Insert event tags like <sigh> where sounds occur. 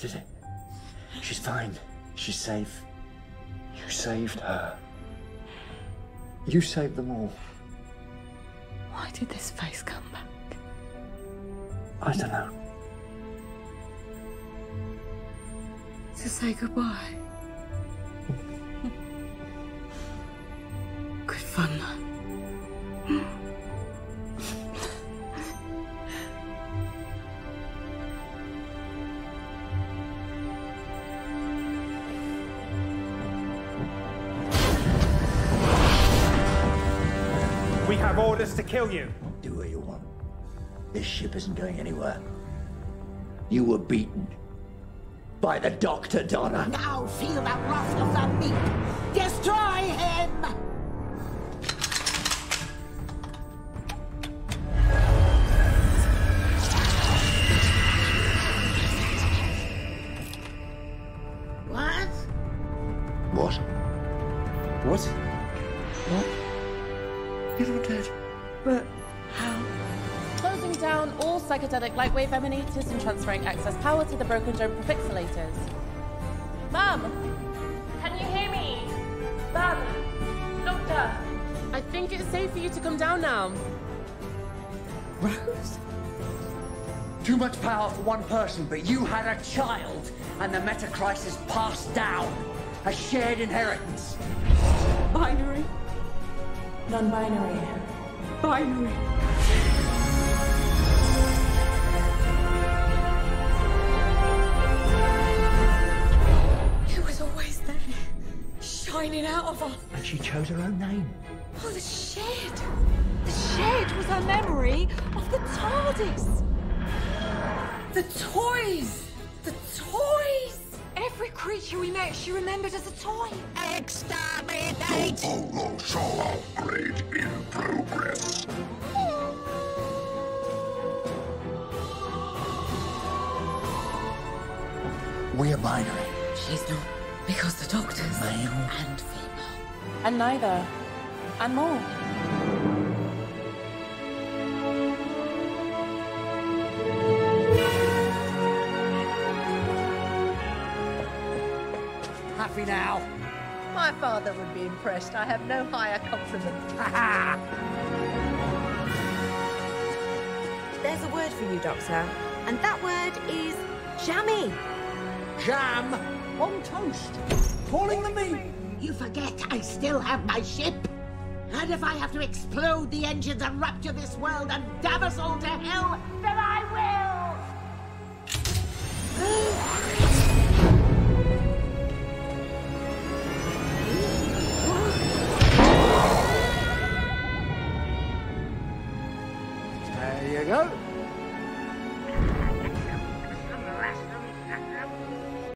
did it. She's fine. She's safe. You saved her. You saved them all. Why did this face come back? I don't know. To say goodbye. We have orders to kill you. Do what you want. This ship isn't going anywhere. You were beaten. By the Doctor, Donna. Now feel the wrath of the Meep. Destroy him! What? What? What? What? You're not dead. But how? Closing down all psychedelic lightwave emanators and transferring excess power to the broken dome prefixulators. Mum! Can you hear me? Mum! Doctor! I think it's safe for you to come down now. Rose? Too much power for one person, but you had a child, and the meta crisis passed down. A shared inheritance. Binary. Non binary. Binary. It was always there, shining out of her. And she chose her own name. Oh, the shed. The shed was her memory of the TARDIS. The toys. The toys. Every creature we met, she remembered as a toy. Exterminate! Polo Shaw upgrade in progress. We're binary. She's not, because the doctors Male. and female. And neither. And more. Happy now. My father would be impressed. I have no higher compliment. <laughs> There's a word for you, Doctor, and that word is jammy. Jam on toast. Calling the meat. You forget I still have my ship. And if I have to explode the engines and rupture this world and damn us all to hell, then There you go.